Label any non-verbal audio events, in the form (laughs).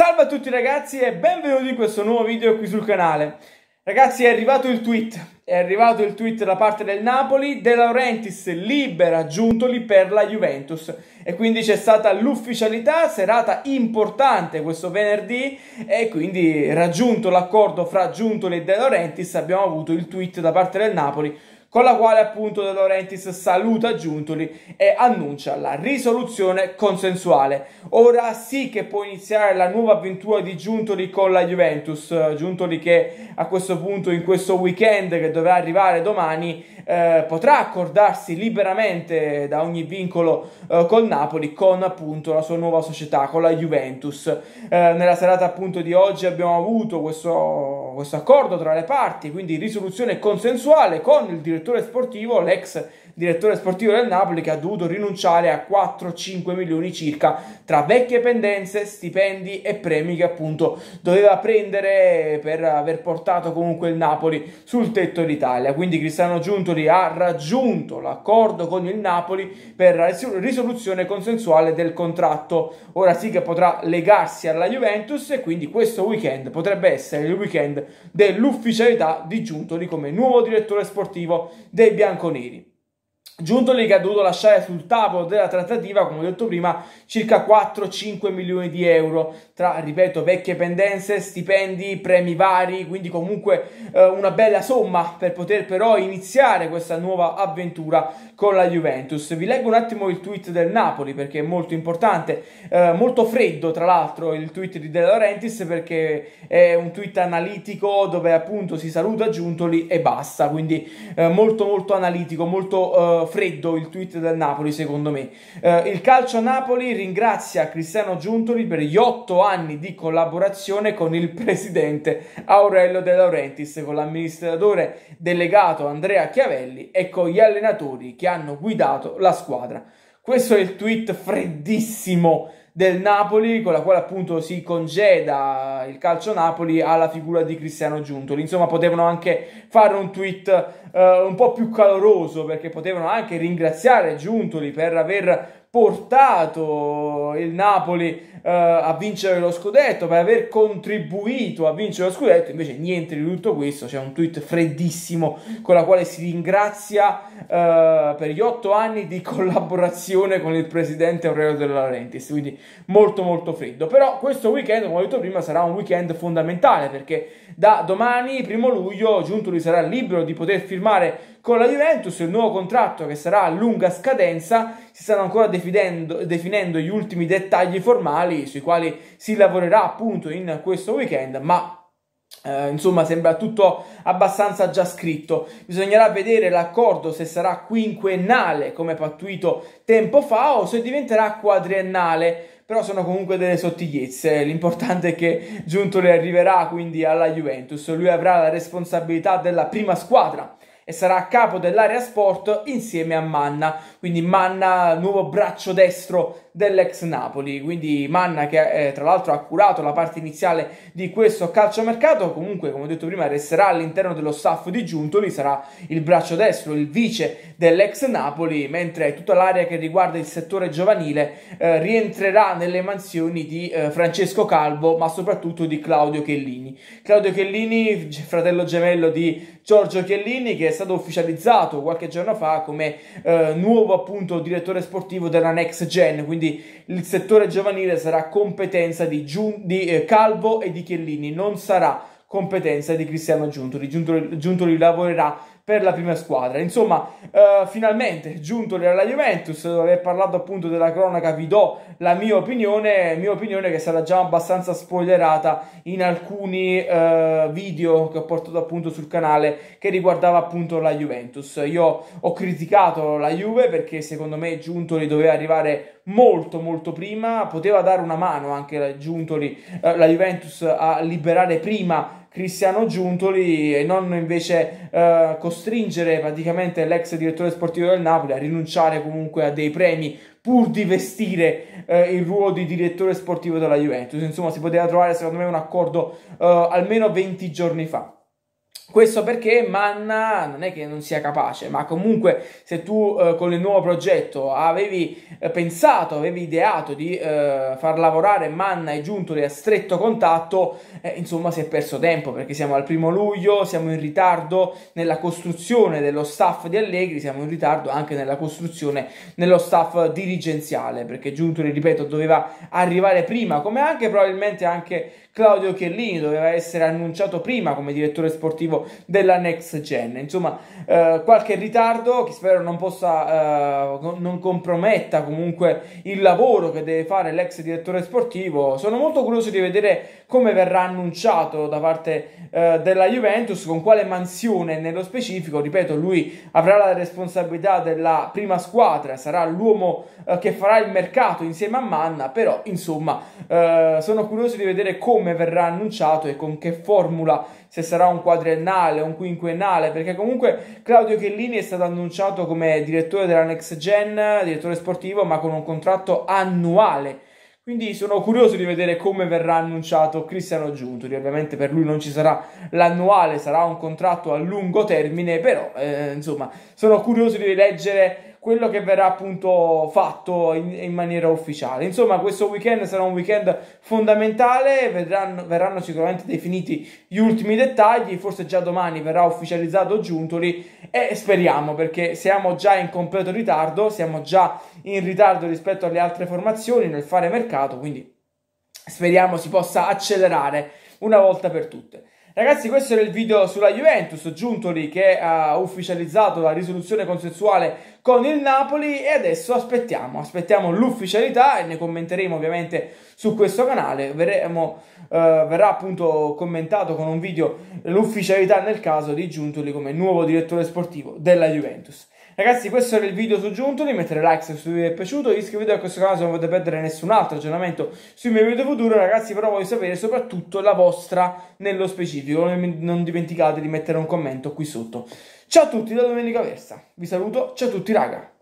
Salve a tutti ragazzi e benvenuti in questo nuovo video qui sul canale. Ragazzi è arrivato il tweet, è arrivato il tweet da parte del Napoli, De Laurentiis libera Giuntoli per la Juventus. E quindi c'è stata l'ufficialità, serata importante questo venerdì. E quindi raggiunto l'accordo fra Giuntoli e De Laurentiis abbiamo avuto il tweet da parte del Napoli con la quale appunto De Laurentiis saluta Giuntoli e annuncia la risoluzione consensuale. Ora sì che può iniziare la nuova avventura di Giuntoli con la Juventus, Giuntoli che a questo punto in questo weekend che dovrà arrivare domani eh, potrà accordarsi liberamente da ogni vincolo eh, col Napoli con appunto la sua nuova società, con la Juventus. Eh, nella serata appunto di oggi abbiamo avuto questo, questo accordo tra le parti, quindi risoluzione consensuale con il direttore sportivo, l'ex direttore sportivo del Napoli che ha dovuto rinunciare a 4-5 milioni circa tra vecchie pendenze, stipendi e premi che appunto doveva prendere per aver portato comunque il Napoli sul tetto d'Italia. Quindi Cristiano Giuntoli ha raggiunto l'accordo con il Napoli per la risoluzione consensuale del contratto. Ora sì che potrà legarsi alla Juventus e quindi questo weekend potrebbe essere il weekend dell'ufficialità di Giuntoli come nuovo direttore sportivo dei bianconeri. Giuntoli che ha dovuto lasciare sul tavolo della trattativa, come ho detto prima, circa 4-5 milioni di euro tra, ripeto, vecchie pendenze, stipendi, premi vari, quindi comunque eh, una bella somma per poter però iniziare questa nuova avventura con la Juventus. Vi leggo un attimo il tweet del Napoli perché è molto importante, eh, molto freddo tra l'altro il tweet di De Laurentiis perché è un tweet analitico dove appunto si saluta Giuntoli e basta, quindi eh, molto molto analitico, molto eh, freddo il tweet del Napoli, secondo me. Eh, il calcio Napoli ringrazia Cristiano Giuntoli per gli otto anni di collaborazione con il presidente Aurelio De Laurentiis, con l'amministratore delegato Andrea Chiavelli e con gli allenatori che hanno guidato la squadra. Questo è il tweet freddissimo del Napoli, con la quale appunto si congeda il calcio Napoli alla figura di Cristiano Giuntoli. Insomma, potevano anche fare un tweet uh, un po' più caloroso perché potevano anche ringraziare Giuntoli per aver portato il Napoli uh, a vincere lo scudetto, per aver contribuito a vincere lo scudetto, invece niente di tutto questo, c'è un tweet freddissimo con la quale si ringrazia uh, per gli otto anni di (laughs) collaborazione con il presidente Aurelio De Laurentiis, quindi molto molto freddo, però questo weekend, come ho detto prima, sarà un weekend fondamentale perché da domani, primo luglio, Giuntoli sarà libero di poter firmare con la Juventus il nuovo contratto che sarà a lunga scadenza, si stanno ancora definendo, gli ultimi dettagli formali sui quali si lavorerà appunto in questo weekend, ma Uh, insomma, sembra tutto abbastanza già scritto. Bisognerà vedere l'accordo se sarà quinquennale come pattuito tempo fa o se diventerà quadriennale. Però sono comunque delle sottigliezze. L'importante è che Giuntoli arriverà quindi alla Juventus. Lui avrà la responsabilità della prima squadra e sarà a capo dell'area sport insieme a Manna. Quindi Manna, nuovo braccio destro dell'ex Napoli. Quindi Manna che eh, tra l'altro ha curato la parte iniziale di questo calciomercato, comunque come ho detto prima resterà all'interno dello staff di Giuntoli, sarà il braccio destro, il vice dell'ex Napoli, mentre tutta l'area che riguarda il settore giovanile eh, rientrerà nelle mansioni di eh, Francesco Calvo, ma soprattutto di Claudio Chiellini. Claudio Chiellini, fratello gemello di Giorgio Chiellini, che è stato ufficializzato qualche giorno fa come eh, nuovo appunto direttore sportivo della Next Gen, quindi quindi il settore giovanile sarà competenza di, Giun- di eh, Calvo e di Chiellini, non sarà competenza di Cristiano Giuntoli. Giuntoli, Giuntoli lavorerà per la prima squadra. Insomma, eh, finalmente Giuntoli alla Juventus, dopo aver parlato appunto della cronaca, vi do la mia opinione, mia opinione che sarà già abbastanza spoilerata in alcuni eh, video che ho portato appunto sul canale che riguardava appunto la Juventus. Io ho criticato la Juve perché secondo me Giuntoli doveva arrivare molto molto prima, poteva dare una mano anche Giuntoli, eh, la Juventus a liberare prima Cristiano Giuntoli e non invece eh, costringere praticamente l'ex direttore sportivo del Napoli a rinunciare comunque a dei premi pur di vestire eh, il ruolo di direttore sportivo della Juventus. Insomma, si poteva trovare secondo me un accordo eh, almeno 20 giorni fa. Questo perché Manna non è che non sia capace, ma comunque se tu eh, con il nuovo progetto avevi eh, pensato, avevi ideato di eh, far lavorare Manna e Giuntoli a stretto contatto, eh, insomma si è perso tempo perché siamo al primo luglio, siamo in ritardo nella costruzione dello staff di Allegri, siamo in ritardo anche nella costruzione dello staff dirigenziale, perché Giuntoli, ripeto, doveva arrivare prima, come anche probabilmente anche Claudio Chiellini doveva essere annunciato prima come direttore sportivo della Next Gen. Insomma, eh, qualche ritardo che spero non possa, eh, non comprometta comunque il lavoro che deve fare l'ex direttore sportivo. Sono molto curioso di vedere come verrà annunciato da parte eh, della Juventus, con quale mansione nello specifico. Ripeto, lui avrà la responsabilità della prima squadra, sarà l'uomo eh, che farà il mercato insieme a Manna, però insomma eh, sono curioso di vedere come come verrà annunciato e con che formula, se sarà un quadriennale un quinquennale, perché comunque Claudio Chellini è stato annunciato come direttore della Next Gen, direttore sportivo, ma con un contratto annuale. Quindi sono curioso di vedere come verrà annunciato Cristiano Giuntoli. Ovviamente per lui non ci sarà l'annuale, sarà un contratto a lungo termine, però eh, insomma sono curioso di leggere quello che verrà appunto fatto in, in, maniera ufficiale. Insomma, questo weekend sarà un weekend fondamentale, vedranno, verranno sicuramente definiti gli ultimi dettagli, forse già domani verrà ufficializzato Giuntoli e speriamo perché siamo già in completo ritardo, siamo già in ritardo rispetto alle altre formazioni nel fare mercato, quindi speriamo si possa accelerare una volta per tutte. Ragazzi, questo era il video sulla Juventus, Giuntoli che ha ufficializzato la risoluzione consensuale con il Napoli e adesso aspettiamo, aspettiamo l'ufficialità e ne commenteremo ovviamente su questo canale, Verremo, uh, verrà appunto commentato con un video l'ufficialità nel caso di Giuntoli come nuovo direttore sportivo della Juventus. Ragazzi, questo era il video su Giuntoli, mettere like se questo video vi è piaciuto, iscrivetevi a questo canale se non volete perdere nessun altro aggiornamento sui miei video futuri, ragazzi, però voglio sapere soprattutto la vostra nello specifico, non dimenticate di mettere un commento qui sotto. Ciao a tutti da Domenica Versa, vi saluto, ciao a tutti raga!